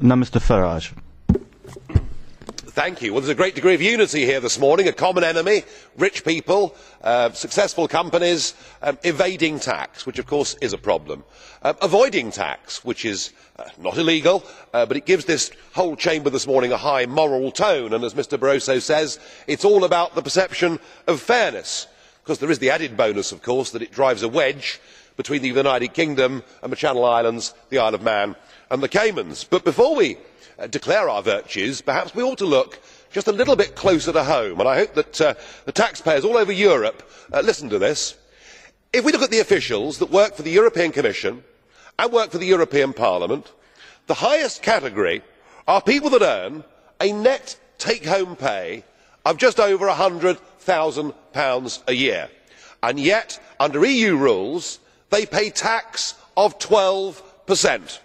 Now, Mr Farage. Thank you. Well, there's a great degree of unity here this morning. A common enemy, rich people, uh, successful companies, um, evading tax, which of course is a problem. Uh, avoiding tax, which is uh, not illegal, uh, but it gives this whole chamber this morning a high moral tone. And as Mr Barroso says, it's all about the perception of fairness. Because there is the added bonus, of course, that it drives a wedge between the United Kingdom and the Channel Islands, the Isle of Man and the Caymans. But before we uh, declare our virtues, perhaps we ought to look just a little bit closer to home. And I hope that uh, the taxpayers all over Europe uh, listen to this. If we look at the officials that work for the European Commission and work for the European Parliament, the highest category are people that earn a net take home pay of just over £100,000 a year. And yet, under EU rules, they pay tax of 12%.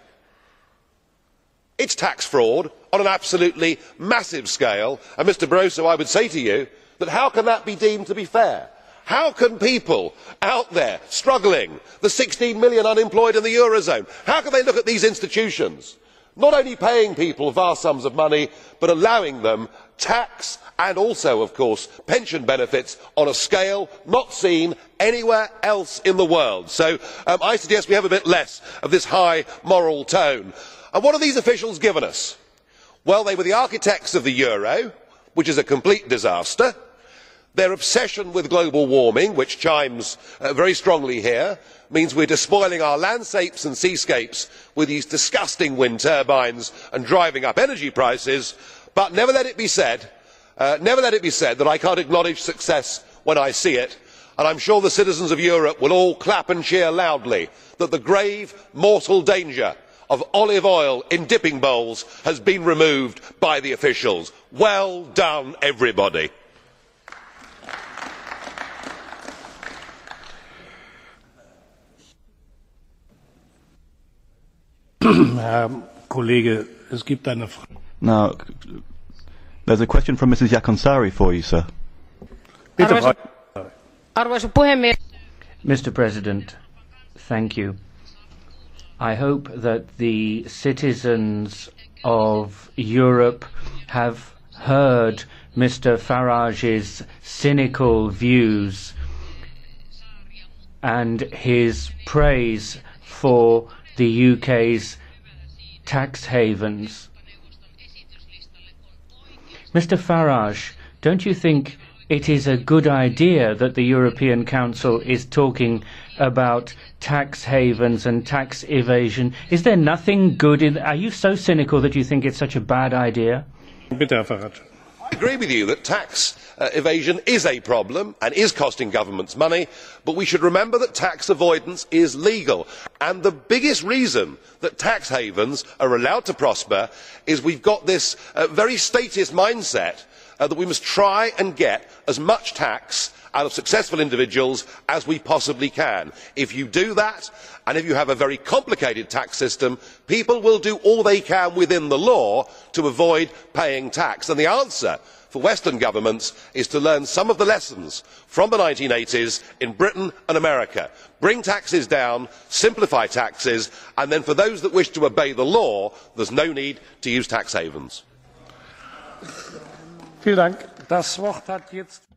It's tax fraud on an absolutely massive scale. And Mr Barroso, I would say to you that how can that be deemed to be fair? How can people out there struggling, the 16 million unemployed in the Eurozone, how can they look at these institutions, not only paying people vast sums of money, but allowing them tax and also, of course, pension benefits on a scale not seen anywhere else in the world? So um, I suggest we have a bit less of this high moral tone. And what have these officials given us? Well, they were the architects of the euro, which is a complete disaster. Their obsession with global warming, which chimes uh, very strongly here, means we are despoiling our landscapes and seascapes with these disgusting wind turbines and driving up energy prices. But never let it be said, uh, never let it be said that I cannot acknowledge success when I see it. And I am sure the citizens of Europe will all clap and cheer loudly that the grave mortal danger of olive oil in dipping bowls has been removed by the officials. Well done, everybody. Herr Kollege, es gibt eine Frage. Now, there's a question from Mrs Jaakonsaari for you, sir. Arvoisa- Arvoisa puhemies, Mr. President, thank you. I hope that the citizens of Europe have heard Mr. Farage's cynical views and his praise for the UK's tax havens. Mr. Farage, don't you think it is a good idea that the European Council is talking about tax havens and tax evasion? Is there nothing good in Are you so cynical that you think it's such a bad idea? Bitte, Herr Farage. I agree with you that tax uh, evasion is a problem and is costing governments money, but we should remember that tax avoidance is legal. And the biggest reason that tax havens are allowed to prosper is we have got this uh, very statist mindset Uh, that we must try and get as much tax out of successful individuals as we possibly can. If you do that, and if you have a very complicated tax system, people will do all they can within the law to avoid paying tax. And the answer for Western governments is to learn some of the lessons from the 1980s in Britain and America. Bring taxes down, simplify taxes, and then for those that wish to obey the law, there is no need to use tax havens. Vielen Dank. Das Wort hat jetzt